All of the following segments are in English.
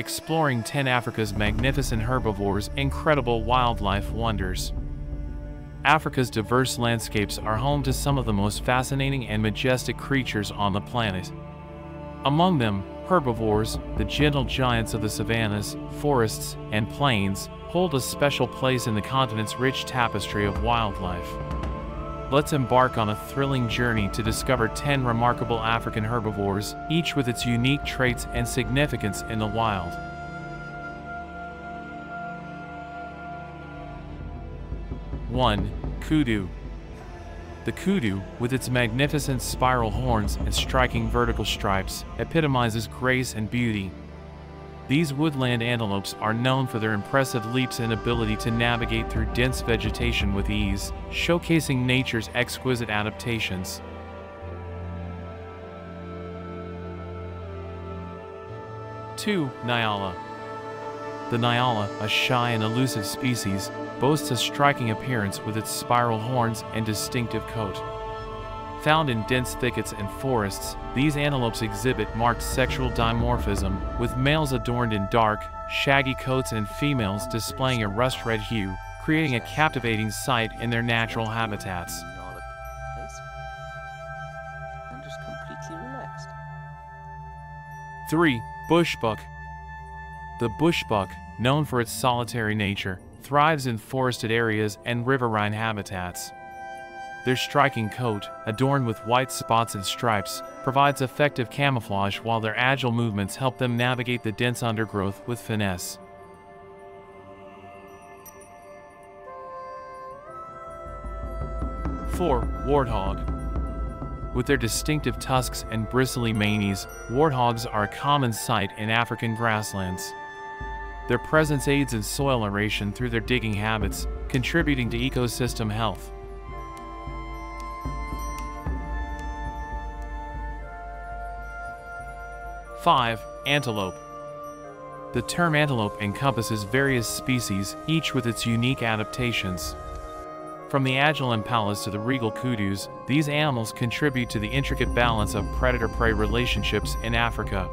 exploring 10 Africa's magnificent herbivores, incredible wildlife wonders. Africa's diverse landscapes are home to some of the most fascinating and majestic creatures on the planet. Among them, herbivores, the gentle giants of the savannas, forests, and plains, hold a special place in the continent's rich tapestry of wildlife. Let's embark on a thrilling journey to discover 10 remarkable African herbivores, each with its unique traits and significance in the wild. One, Kudu. The kudu, with its magnificent spiral horns and striking vertical stripes, epitomizes grace and beauty. These woodland antelopes are known for their impressive leaps and ability to navigate through dense vegetation with ease, showcasing nature's exquisite adaptations. Two, Nyala. The Nyala, a shy and elusive species, boasts a striking appearance with its spiral horns and distinctive coat. Found in dense thickets and forests, these antelopes exhibit marked sexual dimorphism, with males adorned in dark, shaggy coats and females displaying a rust-red hue, creating a captivating sight in their natural habitats. And just completely relaxed. 3. Bushbuck The bushbuck, known for its solitary nature, thrives in forested areas and riverine habitats. Their striking coat, adorned with white spots and stripes, provides effective camouflage while their agile movements help them navigate the dense undergrowth with finesse. Four, Warthog. With their distinctive tusks and bristly manes, warthogs are a common sight in African grasslands. Their presence aids in soil aeration through their digging habits, contributing to ecosystem health. 5. Antelope. The term antelope encompasses various species, each with its unique adaptations. From the agile impalas to the regal kudus, these animals contribute to the intricate balance of predator-prey relationships in Africa.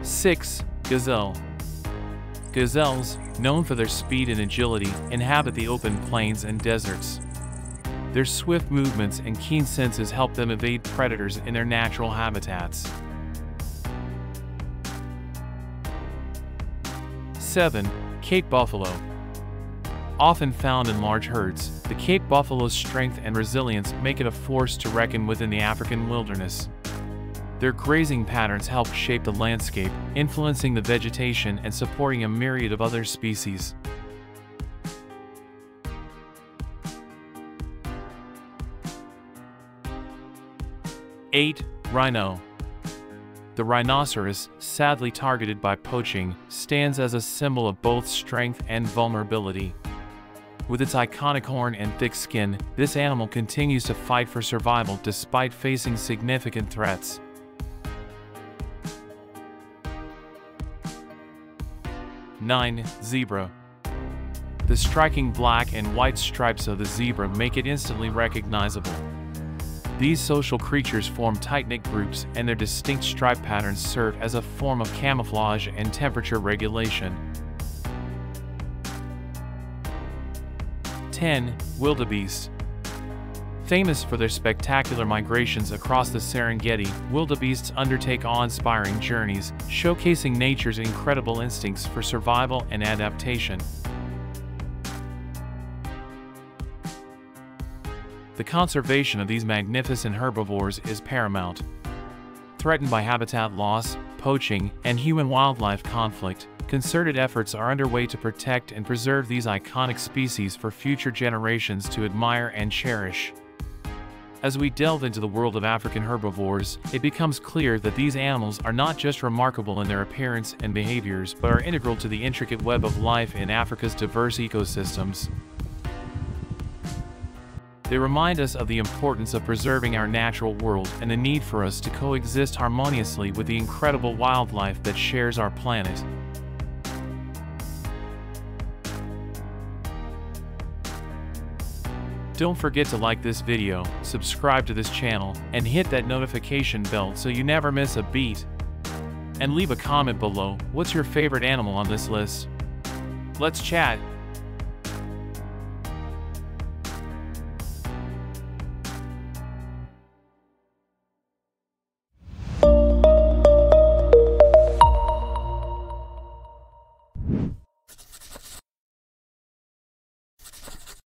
6. Gazelle. Gazelles, known for their speed and agility, inhabit the open plains and deserts. Their swift movements and keen senses help them evade predators in their natural habitats. 7. Cape Buffalo Often found in large herds, the Cape buffalo's strength and resilience make it a force to reckon with in the African wilderness. Their grazing patterns help shape the landscape, influencing the vegetation and supporting a myriad of other species. 8. Rhino The rhinoceros, sadly targeted by poaching, stands as a symbol of both strength and vulnerability. With its iconic horn and thick skin, this animal continues to fight for survival despite facing significant threats. Nine, Zebra. The striking black and white stripes of the zebra make it instantly recognizable. These social creatures form tight-knit groups and their distinct stripe patterns serve as a form of camouflage and temperature regulation. 10. Wildebeest Famous for their spectacular migrations across the Serengeti, wildebeests undertake awe-inspiring journeys, showcasing nature's incredible instincts for survival and adaptation. The conservation of these magnificent herbivores is paramount. Threatened by habitat loss, poaching, and human-wildlife conflict, concerted efforts are underway to protect and preserve these iconic species for future generations to admire and cherish. As we delve into the world of African herbivores, it becomes clear that these animals are not just remarkable in their appearance and behaviors but are integral to the intricate web of life in Africa's diverse ecosystems. They remind us of the importance of preserving our natural world and the need for us to coexist harmoniously with the incredible wildlife that shares our planet. Don't forget to like this video, subscribe to this channel, and hit that notification bell so you never miss a beat. And leave a comment below, what's your favorite animal on this list? Let's chat.